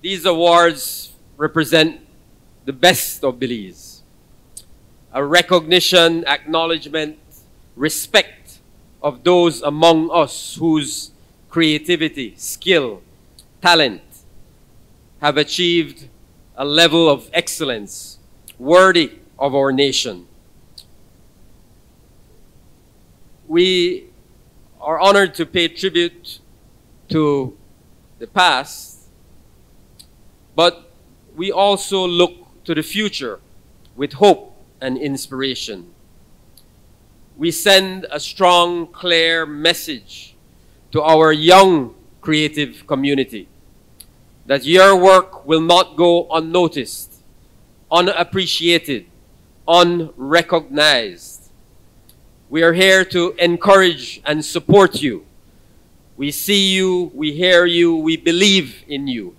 These awards represent the best of Belize. A recognition, acknowledgement, respect of those among us whose creativity, skill, talent have achieved a level of excellence worthy of our nation. We are honored to pay tribute to the past, but we also look to the future with hope and inspiration. We send a strong, clear message to our young creative community that your work will not go unnoticed, unappreciated, unrecognized. We are here to encourage and support you. We see you, we hear you, we believe in you.